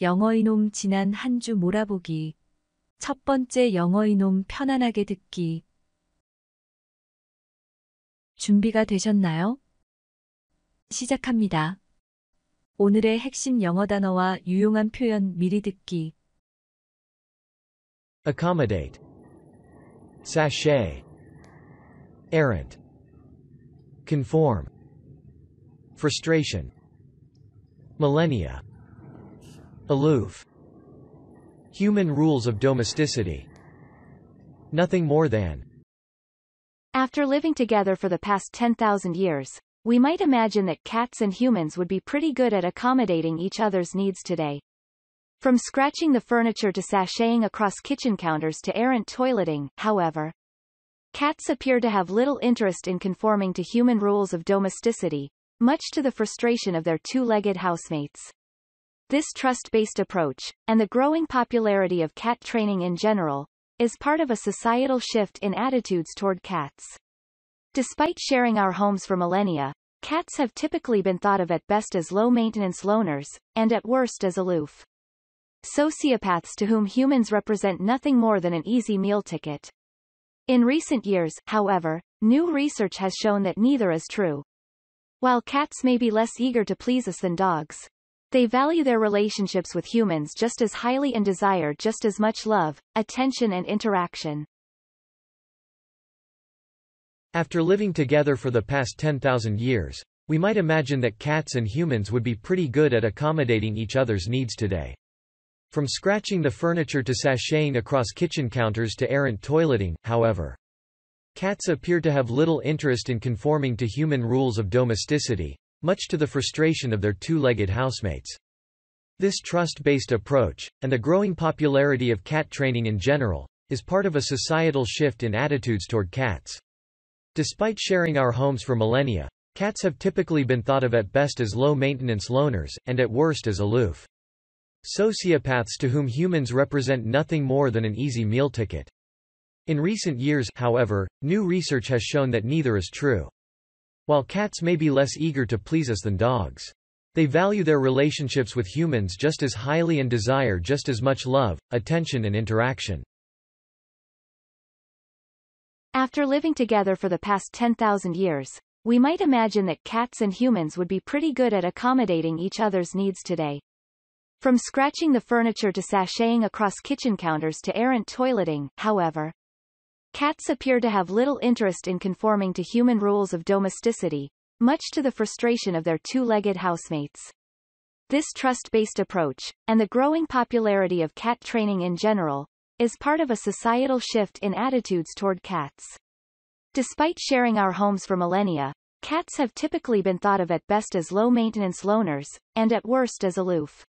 영어이놈 지난 한 주 몰아보기. 첫 번째 영어이놈 편안하게 듣기. 준비가 되셨나요? 시작합니다. 오늘의 핵심 영어 단어와 유용한 표현 미리 듣기. accommodate, sachet, errant, conform, frustration, millennia, aloof, human rules of domesticity, nothing more than, After living together for the past 10,000 years, we might imagine that cats and humans would be pretty good at accommodating each other's needs today. From scratching the furniture to sashaying across kitchen counters to errant toileting, however, cats appear to have little interest in conforming to human rules of domesticity, much to the frustration of their two-legged housemates. This trust-based approach, and the growing popularity of cat training in general, is part of a societal shift in attitudes toward cats. Despite sharing our homes for millennia, cats have typically been thought of at best as low-maintenance loners, and at worst as aloof. Sociopaths to whom humans represent nothing more than an easy meal ticket. In recent years, however, new research has shown that neither is true. While cats may be less eager to please us than dogs, they value their relationships with humans just as highly and desire just as much love, attention and interaction. after living together for the past 10,000 years, we might imagine that cats and humans would be pretty good at accommodating each other's needs today. From scratching the furniture to sashaying across kitchen counters to errant toileting, however. Cats appear to have little interest in conforming to human rules of domesticity, much to the frustration of their two-legged housemates. This trust-based approach, and the growing popularity of cat training in general, is part of a societal shift in attitudes toward cats. Despite sharing our homes for millennia, cats have typically been thought of at best as low-maintenance loners, and at worst as aloof. Sociopaths to whom humans represent nothing more than an easy meal ticket. In recent years, however, new research has shown that neither is true. While cats may be less eager to please us than dogs, they value their relationships with humans just as highly and desire just as much love, attention and interaction. After living together for the past 10,000 years, we might imagine that cats and humans would be pretty good at accommodating each other's needs today. From scratching the furniture to sashaying across kitchen counters to errant toileting, however, cats appear to have little interest in conforming to human rules of domesticity, much to the frustration of their two-legged housemates. This trust-based approach, and the growing popularity of cat training in general, is part of a societal shift in attitudes toward cats. Despite sharing our homes for millennia, cats have typically been thought of at best as low-maintenance loners, and at worst as aloof.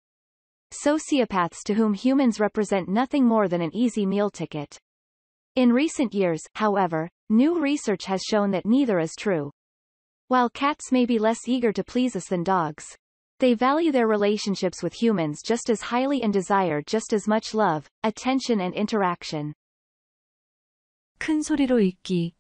Sociopaths to whom humans represent nothing more than an easy meal ticket. In recent years, however, new research has shown that neither is true. While cats may be less eager to please us than dogs, they value their relationships with humans just as highly and desire just as much love, attention and interaction. 큰 소리로 읽기.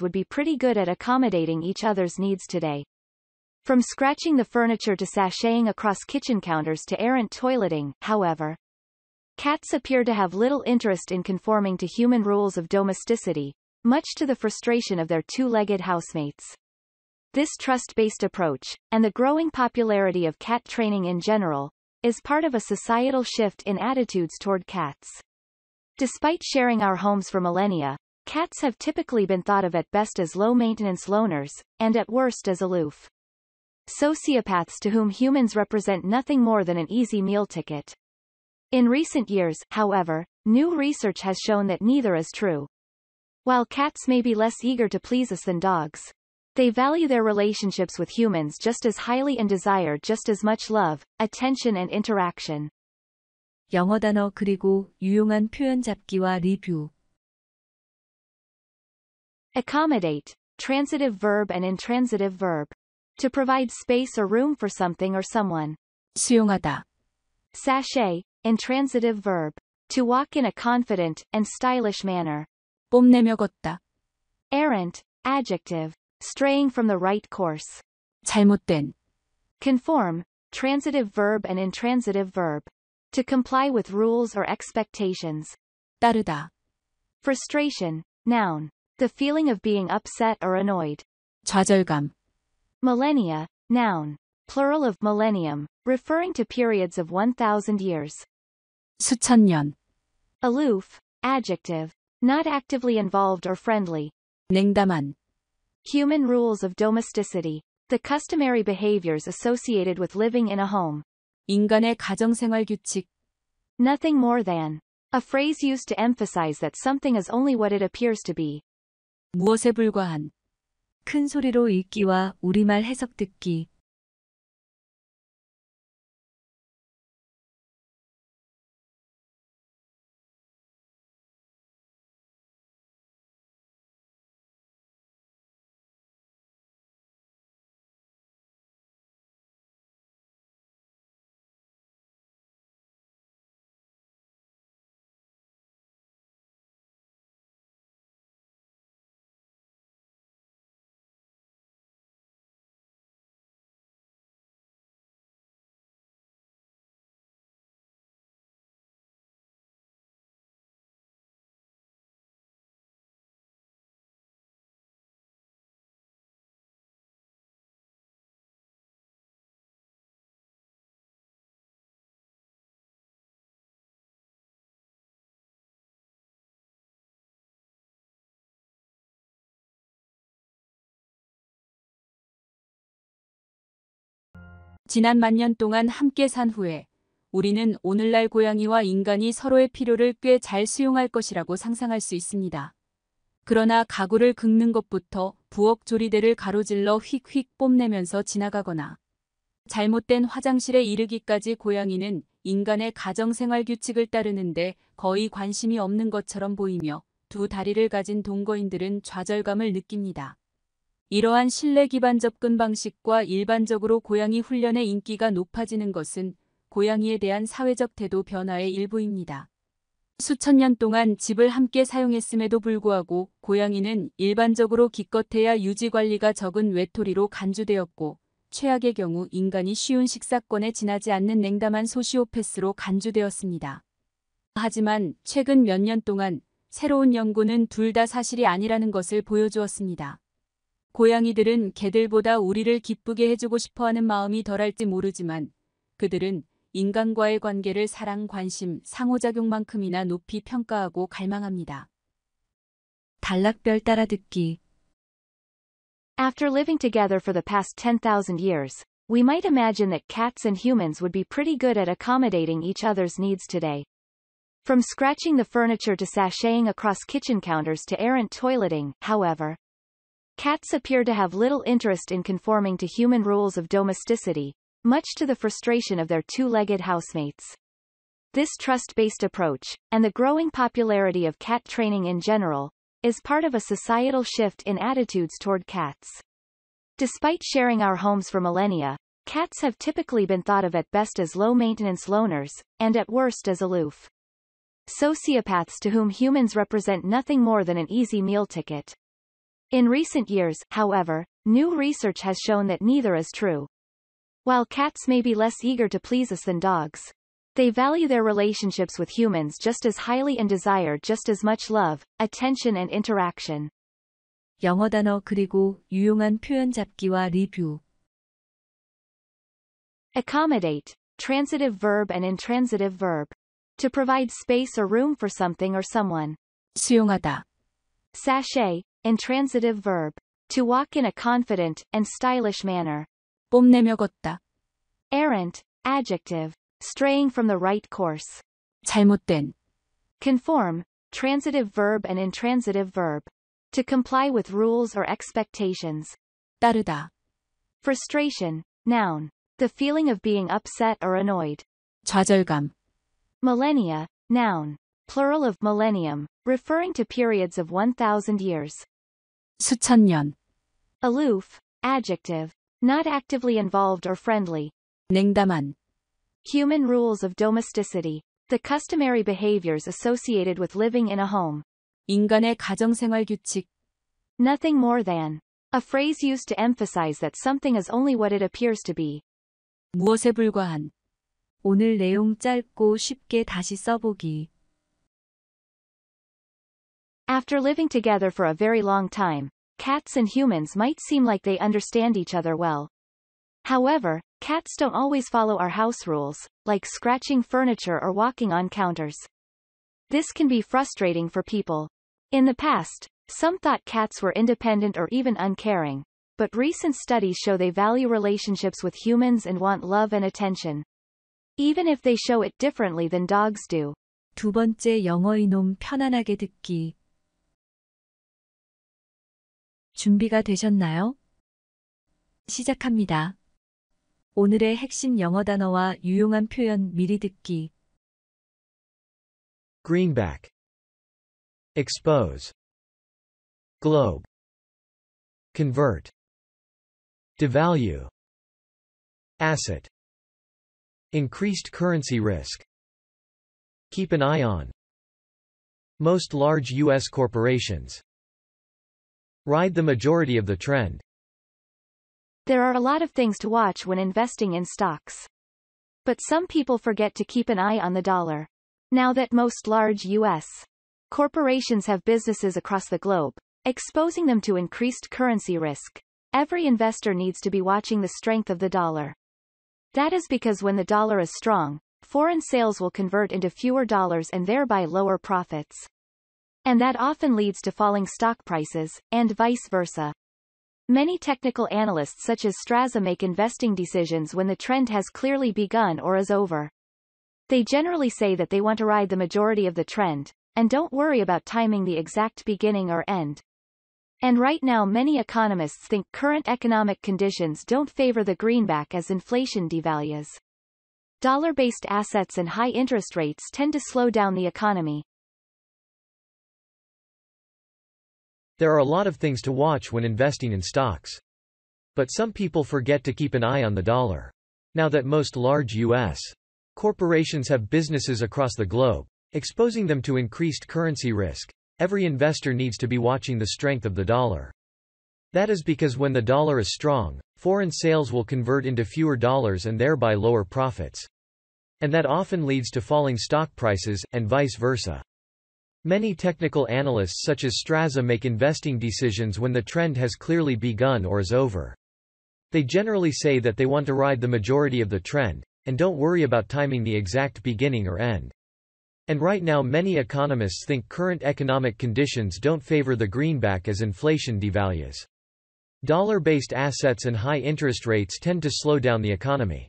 would be pretty good at accommodating each other's needs today. From scratching the furniture to sashaying across kitchen counters to errant toileting, however, cats appear to have little interest in conforming to human rules of domesticity, much to the frustration of their two-legged housemates. This trust-based approach, and the growing popularity of cat training in general, is part of a societal shift in attitudes toward cats. Despite sharing our homes for millennia, cats have typically been thought of at best as low-maintenance loners, and at worst as aloof. Sociopaths to whom humans represent nothing more than an easy meal ticket. In recent years, however, new research has shown that neither is true. While cats may be less eager to please us than dogs, they value their relationships with humans just as highly and desire just as much love, attention and interaction. 영어 단어 그리고 유용한 표현 잡기와 리뷰. Accommodate. Transitive verb and intransitive verb. To provide space or room for something or someone. 수용하다. Sashay. Intransitive verb. To walk in a confident and stylish manner. 뽐내며 걷다. Errant. Adjective. Straying from the right course. 잘못된. Conform. Transitive verb and intransitive verb. To comply with rules or expectations. 따르다. Frustration. Noun. The feeling of being upset or annoyed. 좌절감. Millennia, noun. Plural of millennium, referring to periods of 1,000 years. 수천 년. Aloof, adjective. Not actively involved or friendly. 냉담한. Human rules of domesticity. The customary behaviors associated with living in a home. 인간의 가정생활 규칙. Nothing more than. A phrase used to emphasize that something is only what it appears to be. 무엇에 불과한. 큰 소리로 읽기와 우리말 해석 듣기. 지난 만년 동안 함께 산 후에 우리는 오늘날 고양이와 인간이 서로의 필요를 꽤 잘 수용할 것이라고 상상할 수 있습니다. 그러나 가구를 긁는 것부터 부엌 조리대를 가로질러 휙휙 뽐내면서 지나가거나 잘못된 화장실에 이르기까지 고양이는 인간의 가정생활 규칙을 따르는데 거의 관심이 없는 것처럼 보이며 두 다리를 가진 동거인들은 좌절감을 느낍니다. 이러한 신뢰 기반 접근 방식과 일반적으로 고양이 훈련의 인기가 높아지는 것은 고양이에 대한 사회적 태도 변화의 일부입니다. 수천 년 동안 집을 함께 사용했음에도 불구하고 고양이는 일반적으로 기껏해야 유지 관리가 적은 외톨이로 간주되었고 최악의 경우 인간이 쉬운 식사권에 지나지 않는 냉담한 소시오패스로 간주되었습니다. 하지만 최근 몇 년 동안 새로운 연구는 둘 다 사실이 아니라는 것을 보여주었습니다. 고양이들은 개들보다 우리를 기쁘게 해주고 싶어하는 마음이 덜할지 모르지만 그들은 인간과의 관계를 사랑, 관심, 상호작용만큼이나 높이 평가하고 갈망합니다. 단락별 따라듣기 After living together for the past 10,000 years, we might imagine that cats and humans would be pretty good at accommodating each other's needs today. From scratching the furniture to sashaying across kitchen counters to errant toileting, however, cats appear to have little interest in conforming to human rules of domesticity, much to the frustration of their two-legged housemates. This trust-based approach, and the growing popularity of cat training in general, is part of a societal shift in attitudes toward cats. Despite sharing our homes for millennia, cats have typically been thought of at best as low-maintenance loners, and at worst as aloof. Sociopaths to whom humans represent nothing more than an easy meal ticket. In recent years, however, new research has shown that neither is true. While cats may be less eager to please us than dogs, they value their relationships with humans just as highly and desire just as much love, attention and interaction. 영어 단어 그리고 유용한 표현 잡기와 리뷰 Accommodate. Transitive verb and intransitive verb. To provide space or room for something or someone. 수용하다. Sashay intransitive verb. To walk in a confident and stylish manner. 뽐내며 걷다. Errant, adjective. Straying from the right course. 잘못된. Conform, transitive verb and intransitive verb. To comply with rules or expectations. 따르다. Frustration, noun. The feeling of being upset or annoyed. 좌절감. Millennia, noun. Plural of millennium, referring to periods of 1,000 years. 수천 년. Aloof, adjective. Not actively involved or friendly. 냉담한. Human rules of domesticity. The customary behaviors associated with living in a home. 인간의 가정생활 규칙. Nothing more than. A phrase used to emphasize that something is only what it appears to be. 무엇에 불과한. 오늘 내용 짧고 쉽게 다시 써보기. After living together for a very long time, cats and humans might seem like they understand each other well. However, cats don't always follow our house rules, like scratching furniture or walking on counters. This can be frustrating for people. In the past, some thought cats were independent or even uncaring, but recent studies show they value relationships with humans and want love and attention. Even if they show it differently than dogs do. 두 번째 영어 이놈 편안하게 듣기. 준비가 되셨나요? 시작합니다. 오늘의 핵심 영어 단어와 유용한 표현 미리 듣기. Greenback. Expose. Globe. Convert. Devalue. Asset. Increased currency risk. Keep an eye on. Most large U.S. corporations. Ride the majority of the trend. There are a lot of things to watch when investing in stocks. But some people forget to keep an eye on the dollar. Now that most large U.S. corporations have businesses across the globe, exposing them to increased currency risk, every investor needs to be watching the strength of the dollar. That is because when the dollar is strong, foreign sales will convert into fewer dollars and thereby lower profits. And that often leads to falling stock prices, and vice versa. Many technical analysts such as Straza make investing decisions when the trend has clearly begun or is over. They generally say that they want to ride the majority of the trend, and don't worry about timing the exact beginning or end. And right now many economists think current economic conditions don't favor the greenback as inflation devalues. Dollar-based assets and high interest rates tend to slow down the economy. There are a lot of things to watch when investing in stocks. But some people forget to keep an eye on the dollar. Now that most large U.S. corporations have businesses across the globe, exposing them to increased currency risk, every investor needs to be watching the strength of the dollar. That is because when the dollar is strong, foreign sales will convert into fewer dollars and thereby lower profits. And that often leads to falling stock prices, and vice versa. Many technical analysts such as Straza make investing decisions when the trend has clearly begun or is over. They generally say that they want to ride the majority of the trend, and don't worry about timing the exact beginning or end. And right now many economists think current economic conditions don't favor the greenback as inflation devalues. Dollar-based assets and high interest rates tend to slow down the economy.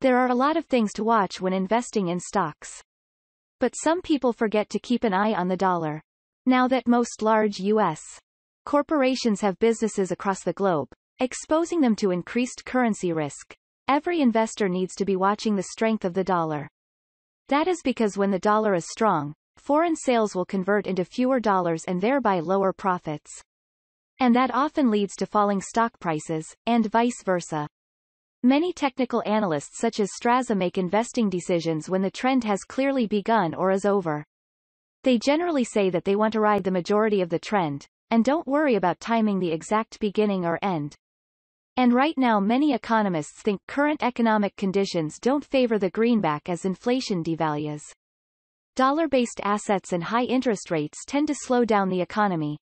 There are a lot of things to watch when investing in stocks. But some people forget to keep an eye on the dollar. Now that most large U.S. corporations have businesses across the globe, exposing them to increased currency risk, every investor needs to be watching the strength of the dollar. That is because when the dollar is strong, foreign sales will convert into fewer dollars and thereby lower profits. And that often leads to falling stock prices, and vice versa. Many technical analysts such as Straza make investing decisions when the trend has clearly begun or is over. They generally say that they want to ride the majority of the trend, and don't worry about timing the exact beginning or end. And right now many economists think current economic conditions don't favor the greenback as inflation devalues. Dollar-based assets and high interest rates tend to slow down the economy.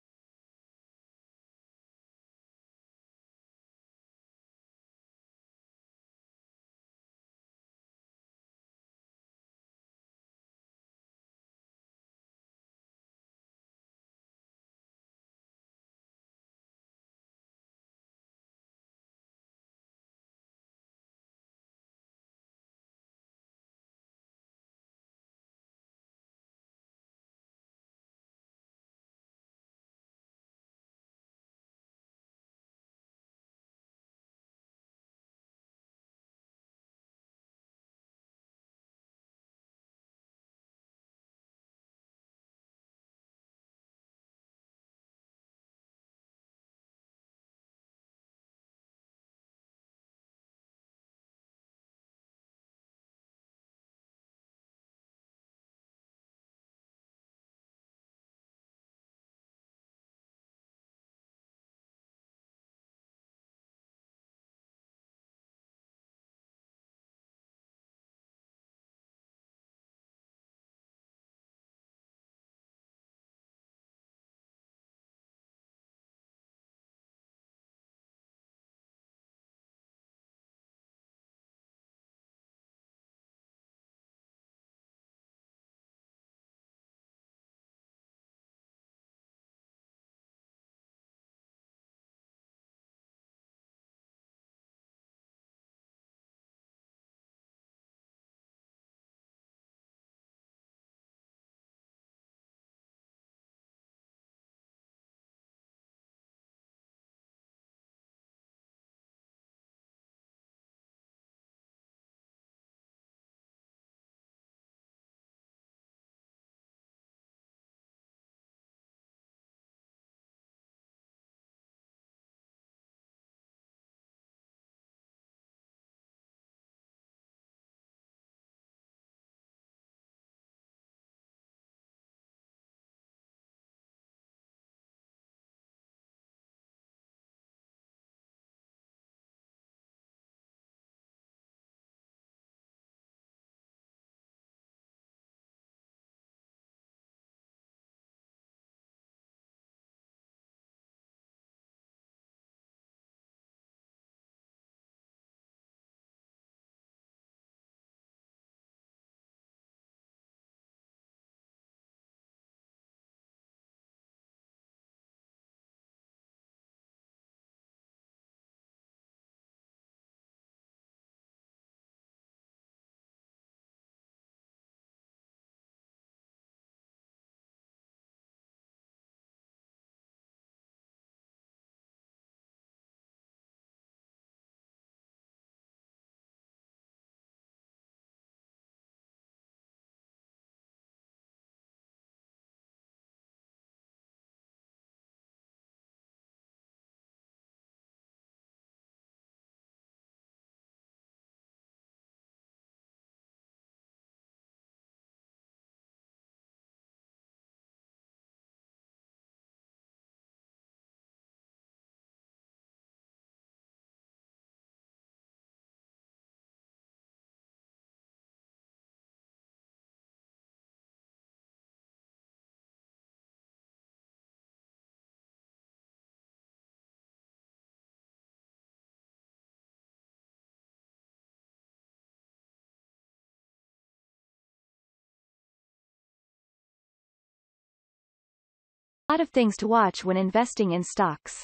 Lot of things to watch when investing in stocks.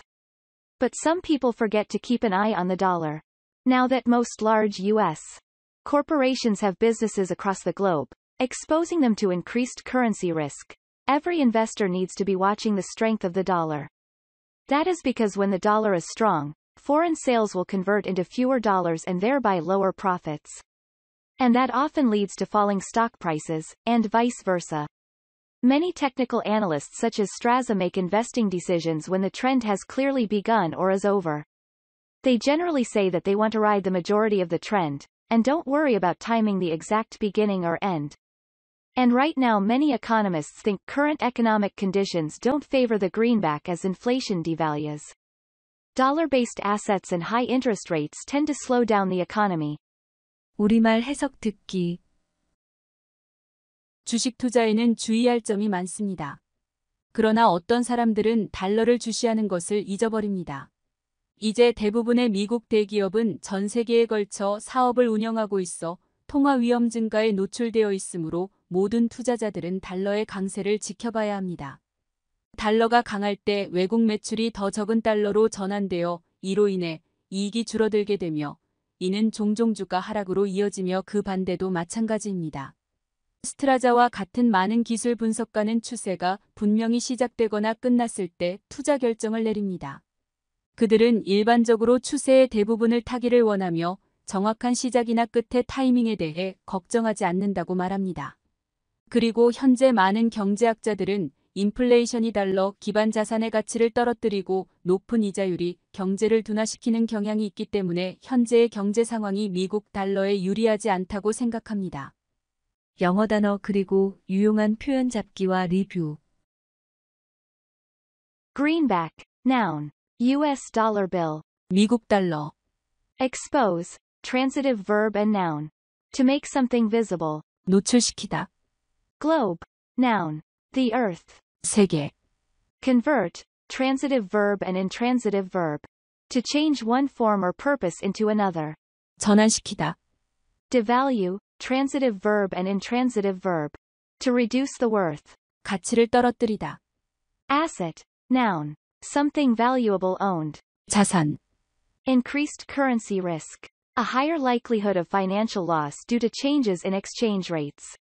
But some people forget to keep an eye on the dollar. Now that most large U.S. corporations have businesses across the globe, exposing them to increased currency risk, every investor needs to be watching the strength of the dollar. That is because when the dollar is strong, foreign sales will convert into fewer dollars and thereby lower profits. And that often leads to falling stock prices, and vice versa. Many technical analysts such as Straza make investing decisions when the trend has clearly begun or is over. They generally say that they want to ride the majority of the trend, and don't worry about timing the exact beginning or end. And right now many economists think current economic conditions don't favor the greenback as inflation devalues. Dollar-based assets and high interest rates tend to slow down the economy. 우리말 해석 듣기 주식 투자에는 주의할 점이 많습니다. 그러나 어떤 사람들은 달러를 주시하는 것을 잊어버립니다. 이제 대부분의 미국 대기업은 전 세계에 걸쳐 사업을 운영하고 있어 통화 위험 증가에 노출되어 있으므로 모든 투자자들은 달러의 강세를 지켜봐야 합니다. 달러가 강할 때 외국 매출이 더 적은 달러로 전환되어 이로 인해 이익이 줄어들게 되며 이는 종종 주가 하락으로 이어지며 그 반대도 마찬가지입니다. 스트라자와 같은 많은 기술 분석가는 추세가 분명히 시작되거나 끝났을 때 투자 결정을 내립니다. 그들은 일반적으로 추세의 대부분을 타기를 원하며 정확한 시작이나 끝의 타이밍에 대해 걱정하지 않는다고 말합니다. 그리고 현재 많은 경제학자들은 인플레이션이 달러 기반 자산의 가치를 떨어뜨리고 높은 이자율이 경제를 둔화시키는 경향이 있기 때문에 현재의 경제 상황이 미국 달러에 유리하지 않다고 생각합니다. 영어 단어 그리고 유용한 표현 잡기와 리뷰 Greenback, noun. U.S. dollar bill. 미국 달러 Expose, transitive verb and noun. To make something visible. 노출시키다 Globe, noun. The earth. 세계 Convert, transitive verb and intransitive verb. To change one form or purpose into another. 전환시키다 Devalue, transitive verb and intransitive verb. To reduce the worth. 가치를 떨어뜨리다 Asset, noun. Something valuable owned. 자산 Increased currency risk. A higher likelihood of financial loss due to changes in exchange rates.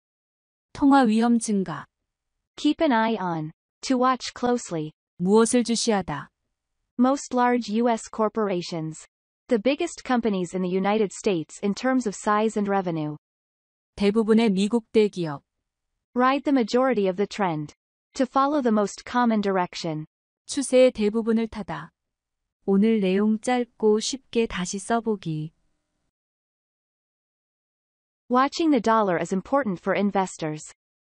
통화 위험 증가 Keep an eye on. To watch closely. 무엇을 주시하다 Most large U.S. corporations. The biggest companies in the United States in terms of size and revenue. 대부분의 미국 대기업 Ride the majority of the trend. To follow the most common direction. 추세의 대부분을 타다 오늘 내용 짧고 쉽게 다시 써보기 Watching the dollar is important for investors.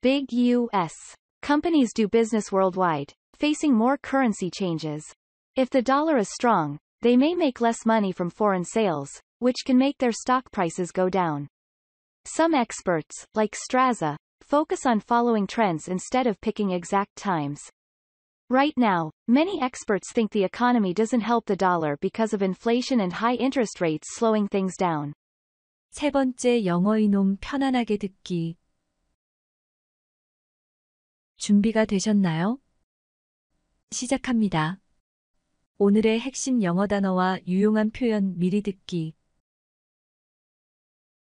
Big U.S. companies do business worldwide, facing more currency changes. If the dollar is strong, they may make less money from foreign sales, which can make their stock prices go down. Some experts, like Straza, focus on following trends instead of picking exact times. Right now, many experts think the economy doesn't help the dollar because of inflation and high interest rates slowing things down. 세 번째 영어 이놈 편안하게 듣기 준비가 되셨나요? 시작합니다. 오늘의 핵심 영어 단어와 유용한 표현 미리 듣기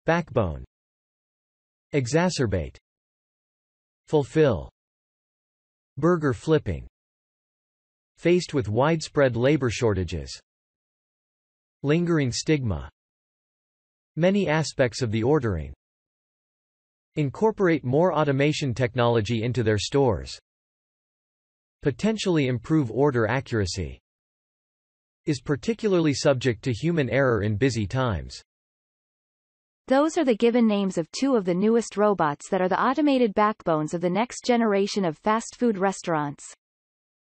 Backbone. Exacerbate. Fulfill. Burger flipping. Faced with widespread labor shortages. Lingering stigma. Many aspects of the ordering. Incorporate more automation technology into their stores. Potentially improve order accuracy. Is particularly subject to human error in busy times. Those are the given names of two of the newest robots that are the automated backbones of the next generation of fast food restaurants.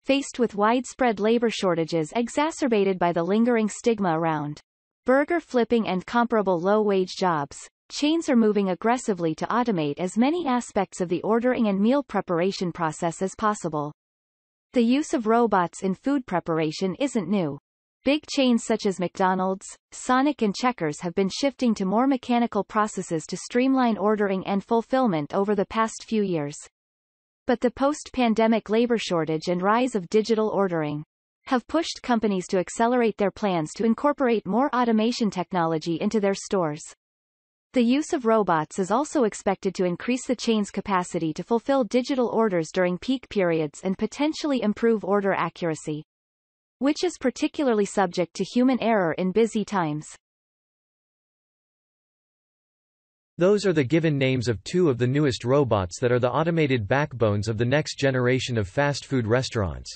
Faced with widespread labor shortages exacerbated by the lingering stigma around burger flipping and comparable low-wage jobs, chains are moving aggressively to automate as many aspects of the ordering and meal preparation process as possible. The use of robots in food preparation isn't new. Big chains such as McDonald's, Sonic and Checkers have been shifting to more mechanical processes to streamline ordering and fulfillment over the past few years. But the post-pandemic labor shortage and rise of digital ordering have pushed companies to accelerate their plans to incorporate more automation technology into their stores. The use of robots is also expected to increase the chain's capacity to fulfill digital orders during peak periods and potentially improve order accuracy which is particularly subject to human error in busy times. Those are the given names of two of the newest robots that are the automated backbones of the next generation of fast food restaurants.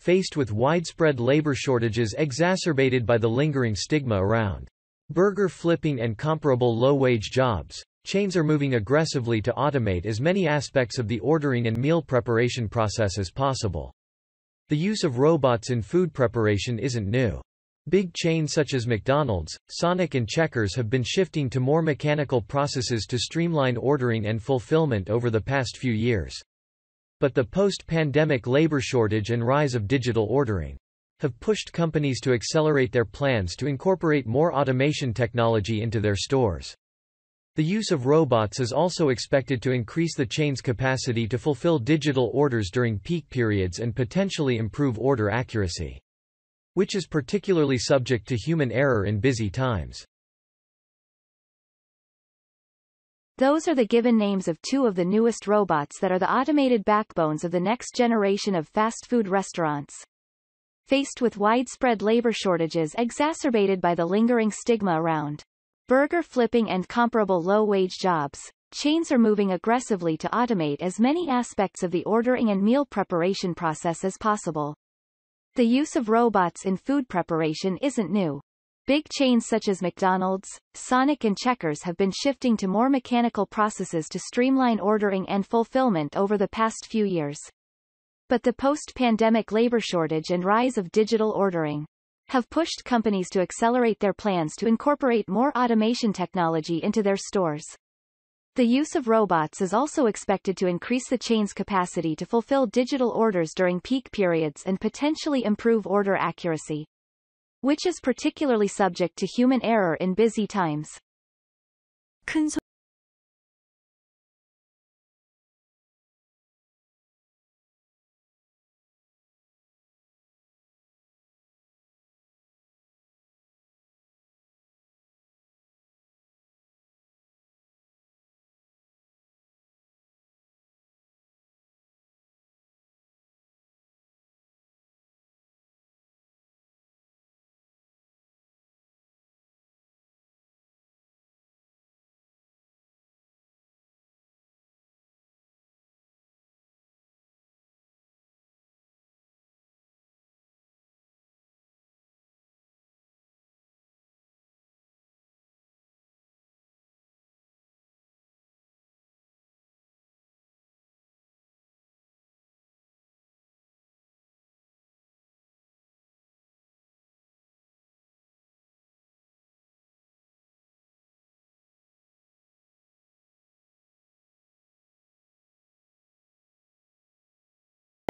Faced with widespread labor shortages exacerbated by the lingering stigma around burger flipping and comparable low-wage jobs, chains are moving aggressively to automate as many aspects of the ordering and meal preparation process as possible. The use of robots in food preparation isn't new. Big chains such as McDonald's, Sonic and Checkers have been shifting to more mechanical processes to streamline ordering and fulfillment over the past few years. But the post-pandemic labor shortage and rise of digital ordering have pushed companies to accelerate their plans to incorporate more automation technology into their stores. The use of robots is also expected to increase the chain's capacity to fulfill digital orders during peak periods and potentially improve order accuracy. Which is particularly subject to human error in busy times. Those are the given names of two of the newest robots that are the automated backbones of the next generation of fast food restaurants. Faced with widespread labor shortages exacerbated by the lingering stigma around burger flipping and comparable low-wage jobs, chains are moving aggressively to automate as many aspects of the ordering and meal preparation process as possible. The use of robots in food preparation isn't new. Big chains such as McDonald's, Sonic and Checkers have been shifting to more mechanical processes to streamline ordering and fulfillment over the past few years. But the post-pandemic labor shortage and rise of digital ordering have pushed companies to accelerate their plans to incorporate more automation technology into their stores. The use of robots is also expected to increase the chain's capacity to fulfill digital orders during peak periods and potentially improve order accuracy, which is particularly subject to human error in busy times. 큰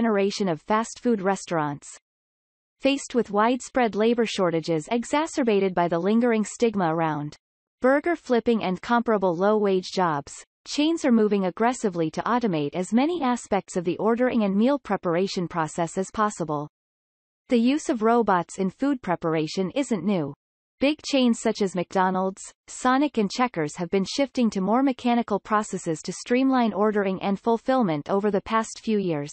generation of fast food restaurants. Faced with widespread labor shortages exacerbated by the lingering stigma around burger flipping and comparable low-wage jobs, chains are moving aggressively to automate as many aspects of the ordering and meal preparation process as possible. The use of robots in food preparation isn't new. Big chains such as McDonald's, Sonic and Checkers have been shifting to more mechanical processes to streamline ordering and fulfillment over the past few years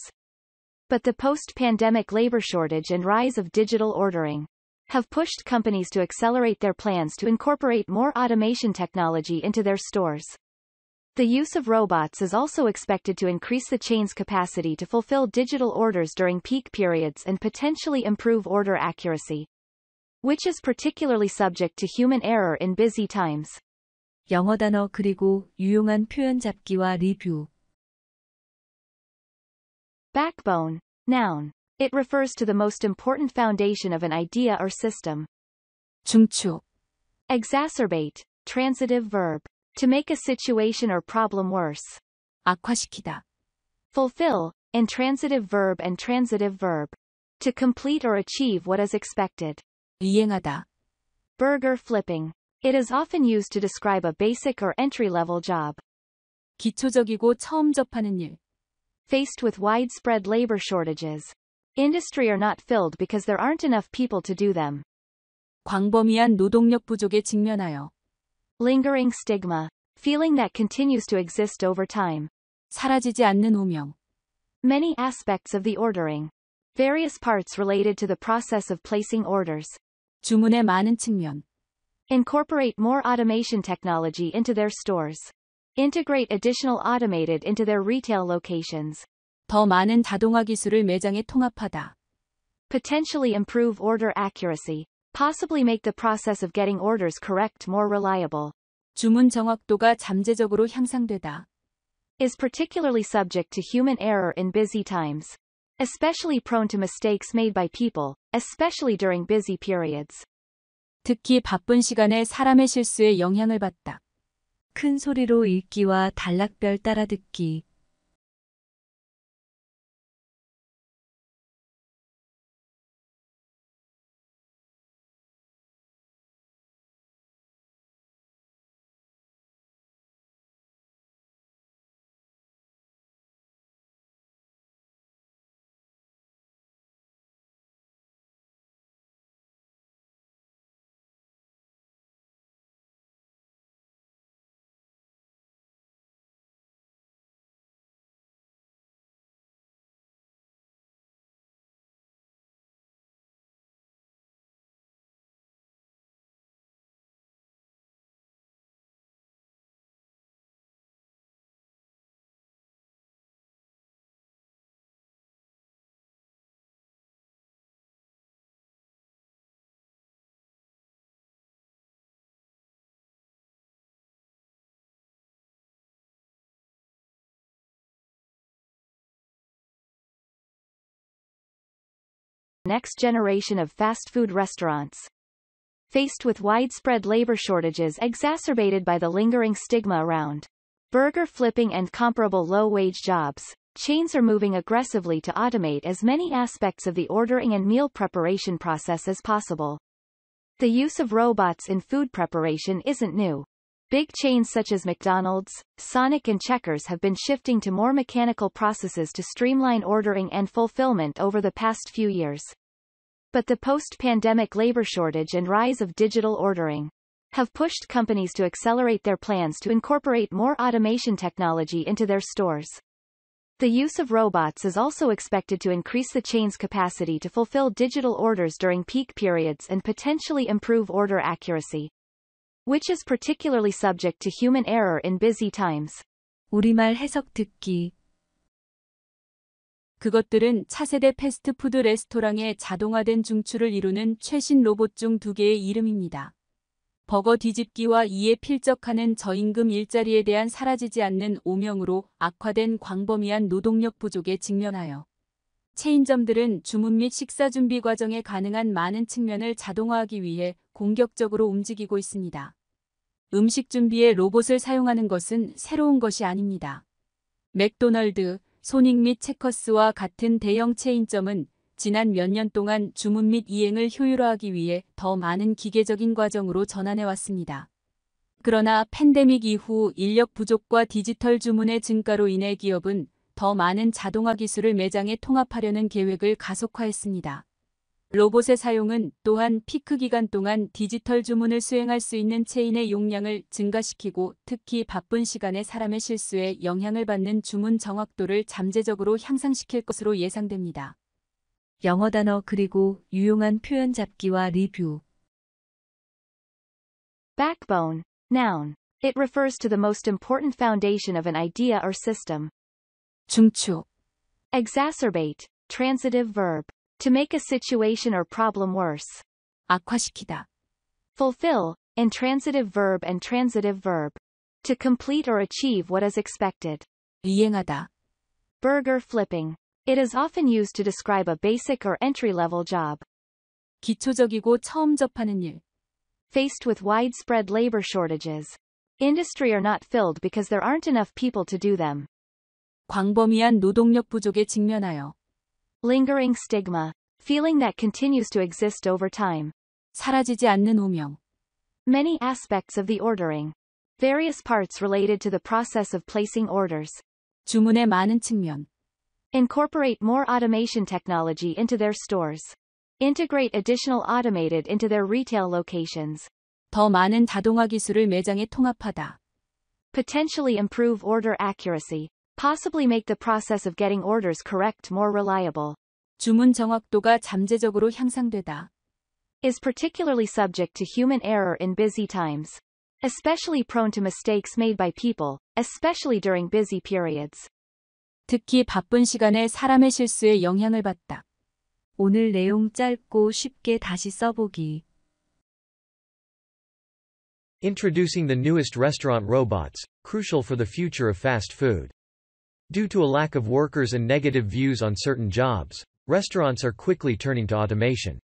but the post-pandemic labor shortage and rise of digital ordering have pushed companies to accelerate their plans to incorporate more automation technology into their stores. The use of robots is also expected to increase the chain's capacity to fulfill digital orders during peak periods and potentially improve order accuracy, which is particularly subject to human error in busy times. 영어 단어 그리고 유용한 표현 잡기와 리뷰 Backbone. Noun. It refers to the most important foundation of an idea or system. 중추 Exacerbate. Transitive verb. To make a situation or problem worse. 악화시키다 Fulfill. Intransitive verb and transitive verb. To complete or achieve what is expected. 이행하다 Burger flipping. It is often used to describe a basic or entry-level job. 기초적이고 처음 접하는 일 Faced with widespread labor shortages. Industry are not filled because there aren't enough people to do them. 광범위한 노동력 부족에 직면하여 Lingering stigma. Feeling that continues to exist over time. 사라지지 않는 오명 Many aspects of the ordering. Various parts related to the process of placing orders. 주문의 많은 측면 Incorporate more automation technology into their stores. Integrate additional automated into their retail locations. 더 많은 자동화 기술을 매장에 통합하다 Potentially improve order accuracy. Possibly make the process of getting orders correct more reliable. 주문 정확도가 잠재적으로 향상되다 Is particularly subject to human error in busy times. Especially prone to mistakes made by people, especially during busy periods. 특히 바쁜 시간에 사람의 실수에 영향을 받다. 큰 소리로 읽기와 단락별 따라 듣기. Next generation of fast food restaurants. Faced with widespread labor shortages exacerbated by the lingering stigma around burger flipping and comparable low-wage jobs, chains are moving aggressively to automate as many aspects of the ordering and meal preparation process as possible. The use of robots in food preparation isn't new. Big chains such as McDonald's, Sonic and Checkers have been shifting to more mechanical processes to streamline ordering and fulfillment over the past few years. But the post-pandemic labor shortage and rise of digital ordering have pushed companies to accelerate their plans to incorporate more automation technology into their stores. The use of robots is also expected to increase the chain's capacity to fulfill digital orders during peak periods and potentially improve order accuracy. Which is particularly subject to human error in busy times. 우리말 해석 듣기. 그것들은 차세대 패스트푸드 레스토랑의 자동화된 중추를 이루는 최신 로봇 중 두 개의 이름입니다. 버거 뒤집기와 이에 필적하는 저임금 일자리에 대한 사라지지 않는 오명으로 악화된 광범위한 노동력 부족에 직면하여 체인점들은 주문 및 식사 준비 과정에 가능한 많은 측면을 자동화하기 위해 공격적으로 움직이고 있습니다. 음식 준비에 로봇을 사용하는 것은 새로운 것이 아닙니다. 맥도널드, 소닉 및 체커스와 같은 대형 체인점은 지난 몇 년 동안 주문 및 이행을 효율화하기 위해 더 많은 기계적인 과정으로 전환해 왔습니다. 그러나 팬데믹 이후 인력 부족과 디지털 주문의 증가로 인해 기업은 더 많은 자동화 기술을 매장에 통합하려는 계획을 가속화했습니다. 로봇의 사용은 또한 피크 기간 동안 디지털 주문을 수행할 수 있는 체인의 용량을 증가시키고 특히 바쁜 시간에 사람의 실수에 영향을 받는 주문 정확도를 잠재적으로 향상시킬 것으로 예상됩니다. 영어 단어 그리고 유용한 표현 잡기와 리뷰 Backbone. Noun. It refers to the most important foundation of an idea or system. 중추 Exacerbate. Transitive verb. To make a situation or problem worse. 악화시키다 Fulfill. Intransitive verb and transitive verb. To complete or achieve what is expected. 이행하다 Burger flipping. It is often used to describe a basic or entry-level job. 기초적이고 처음 접하는 일 Faced with widespread labor shortages. Industry are not filled because there aren't enough people to do them. 광범위한 노동력 부족에 직면하여 Lingering stigma. Feeling that continues to exist over time. 사라지지 않는 오명 Many aspects of the ordering. Various parts related to the process of placing orders. 주문의 많은 측면 Incorporate more automation technology into their stores. Integrate additional automated into their retail locations. 더 많은 자동화 기술을 매장에 통합하다 Potentially improve order accuracy. Possibly make the process of getting orders correct more reliable. 주문 정확도가 잠재적으로 향상되다 Is particularly subject to human error in busy times. Especially prone to mistakes made by people, especially during busy periods. 특히 바쁜 시간에 사람의 실수에 영향을 받다. 오늘 내용 짧고 쉽게 다시 써보기. Introducing the newest restaurant robots, crucial for the future of fast food. Due to a lack of workers and negative views on certain jobs, restaurants are quickly turning to automation.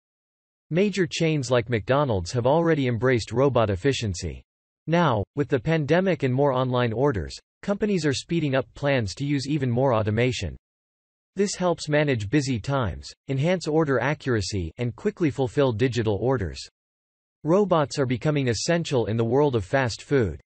Major chains like McDonald's have already embraced robot efficiency. Now, with the pandemic and more online orders, companies are speeding up plans to use even more automation. This helps manage busy times, enhance order accuracy, and quickly fulfill digital orders. Robots are becoming essential in the world of fast food.